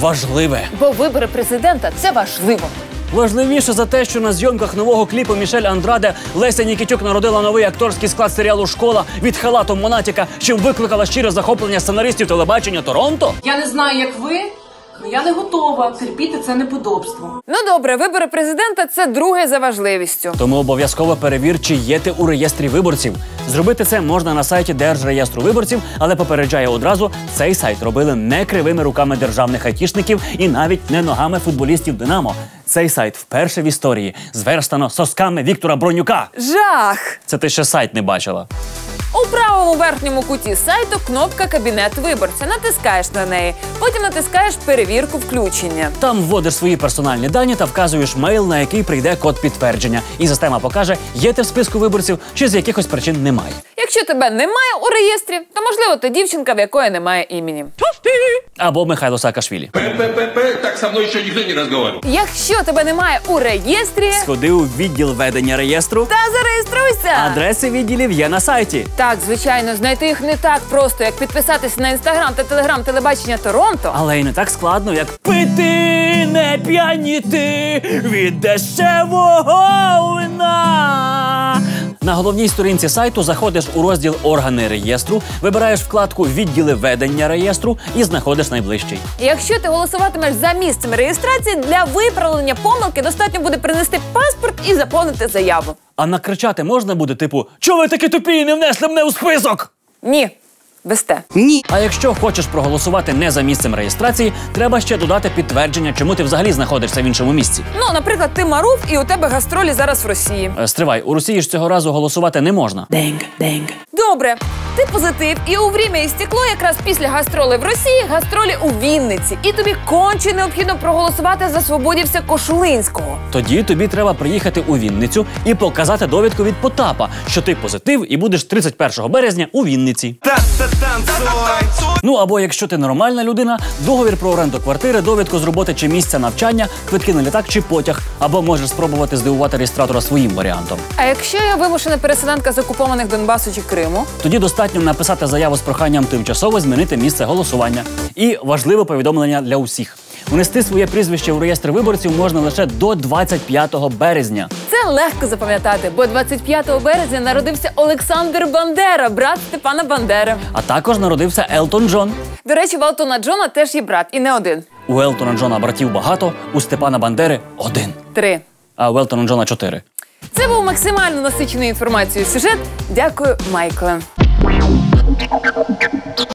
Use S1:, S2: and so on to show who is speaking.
S1: Важливе.
S2: Бо вибори президента це важливо.
S1: Важливіше за те, що на зйомках нового кліпу Мішель Андраде Леся Нікітюк народила новий акторський склад серіалу Школа від халату Монатіка, чим викликала щире захоплення сценаристів телебачення Торонто.
S3: Я не знаю, як ви, я не готова терпіти це неподобство.
S2: Ну добре, вибори президента це друге за важливістю.
S1: Тому обов'язково перевір, чи є ти у реєстрі виборців. Зробити це можна на сайті Держреєстру виборців, але попереджає одразу, цей сайт робили не кривими руками державних айтішників і навіть не ногами футболістів Динамо. Цей сайт вперше в історії зверстано сосками Віктора Бронюка.
S2: Жах!
S1: Це ти ще сайт не бачила.
S2: У правому верхньому куті сайту кнопка Кабінет виборця. Натискаєш на неї, потім натискаєш перевірку включення.
S1: Там вводиш свої персональні дані та вказуєш мейл, на який прийде код підтвердження. І система покаже, є ти в списку виборців чи з якихось причин немає.
S2: Якщо тебе немає у реєстрі, то можливо ти дівчинка, в якої немає імені.
S1: Або Михайло Саакашвілі.
S4: ППП, так со мной еще никто не разговаривал.
S2: Якщо тебе немає у реєстрі,
S1: Сходи у відділ ведення реєстру.
S2: та зареєструйся.
S1: Адреси відділів є на сайті.
S2: Так, звичайно, знайти їх не так просто, як підписатися на інстаграм та телеграм телебачення Торонто.
S1: Але й не так складно, як пити, не п'яніти від дешевого вина. На головній сторінці сайту заходиш у розділ Органи реєстру, вибираєш вкладку Відділи ведення реєстру і знаходиш найближчий.
S2: Якщо ти голосуватимеш за місцем реєстрації, для виправлення помилки достатньо буде принести паспорт і заповнити заяву.
S1: А накричати можна буде, типу, чого ви такі тупі і не внесли мене у список?
S2: Ні, без ні.
S1: А якщо хочеш проголосувати не за місцем реєстрації, треба ще додати підтвердження, чому ти взагалі знаходишся в іншому місці.
S2: Ну, наприклад, ти марув і у тебе гастролі зараз в Росії.
S1: Е, Стривай, у Росії ж цього разу голосувати не можна.
S2: Добре, ти позитив, і у «Врім'я і стекло якраз після гастролей в Росії гастролі у Вінниці. І тобі конче необхідно проголосувати за свободівця Кошулинського.
S1: Тоді тобі треба приїхати у Вінницю і показати довідку від Потапа, що ти позитив і будеш 31 березня у Вінниці. Ну або якщо ти нормальна людина, договір про оренду квартири, довідку з роботи чи місця навчання, квитки на літак чи потяг, або можеш спробувати здивувати реєстратора своїм варіантом.
S2: А якщо я вимушена переселенка з окупованих Донбасу чи Криму,
S1: Тоді достатньо написати заяву з проханням тимчасово змінити місце голосування. І важливе повідомлення для усіх: внести своє прізвище у реєстр виборців можна лише до 25 березня.
S2: це легко запам'ятати, бо 25 березня народився Олександр Бандера, брат Степана Бандери.
S1: А також народився Елтон Джон.
S2: До речі, в Алтона Джона теж є брат, і не один.
S1: У Елтона Джона братів багато, у Степана Бандери один,
S2: Три.
S1: а у Елтона Джона чотири.
S2: Це був максимально насичений інформацією сюжет. Дякую, Майкле.